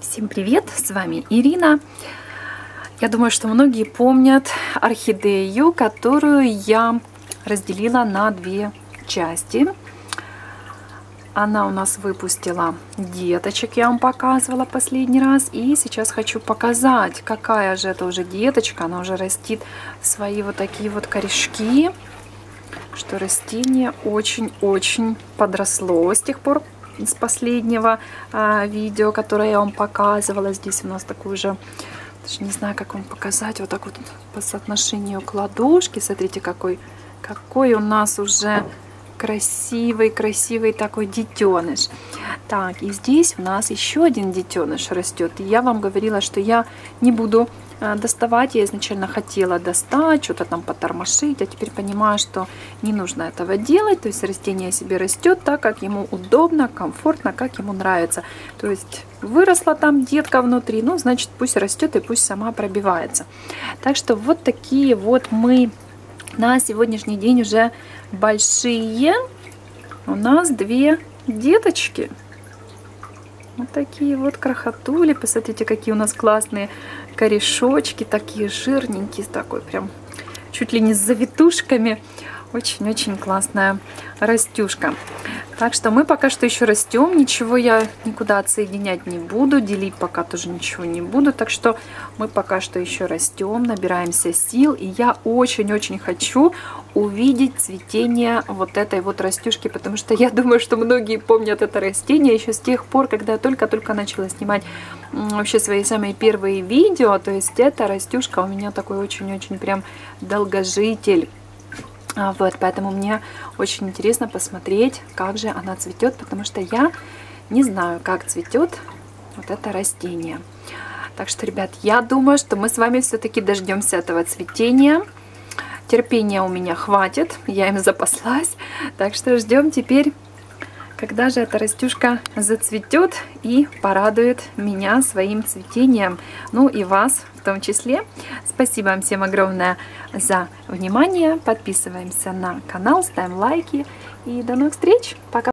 Всем привет, с вами Ирина. Я думаю, что многие помнят орхидею, которую я разделила на две части. Она у нас выпустила деточек, я вам показывала последний раз. И сейчас хочу показать, какая же это уже деточка. Она уже растит свои вот такие вот корешки, что растение очень-очень подросло с тех пор, с последнего а, видео, которое я вам показывала. Здесь у нас такой уже, даже не знаю, как вам показать, вот так вот по соотношению к ладошке. Смотрите, какой, какой у нас уже красивый, красивый такой детеныш. Так, и здесь у нас еще один детеныш растет. Я вам говорила, что я не буду доставать. Я изначально хотела достать, что-то там потормошить, а теперь понимаю, что не нужно этого делать. То есть растение себе растет так, как ему удобно, комфортно, как ему нравится. То есть выросла там детка внутри, ну, значит, пусть растет и пусть сама пробивается. Так что вот такие вот мы на сегодняшний день уже большие. У нас две деточки. Вот такие вот крохотули. Посмотрите, какие у нас классные корешочки. Такие жирненькие, такой прям чуть ли не с завитушками. Очень-очень классная растюшка. Так что мы пока что еще растем, ничего я никуда отсоединять не буду, делить пока тоже ничего не буду. Так что мы пока что еще растем, набираемся сил. И я очень-очень хочу увидеть цветение вот этой вот растюшки, потому что я думаю, что многие помнят это растение еще с тех пор, когда я только-только начала снимать вообще свои самые первые видео. То есть эта растюшка у меня такой очень-очень прям долгожитель. А, вот, поэтому мне очень интересно посмотреть, как же она цветет, потому что я не знаю, как цветет вот это растение. Так что, ребят, я думаю, что мы с вами все-таки дождемся этого цветения. Терпения у меня хватит, я им запаслась. Так что ждем теперь когда же эта растюшка зацветет и порадует меня своим цветением, ну и вас в том числе. Спасибо вам всем огромное за внимание. Подписываемся на канал, ставим лайки и до новых встреч. Пока!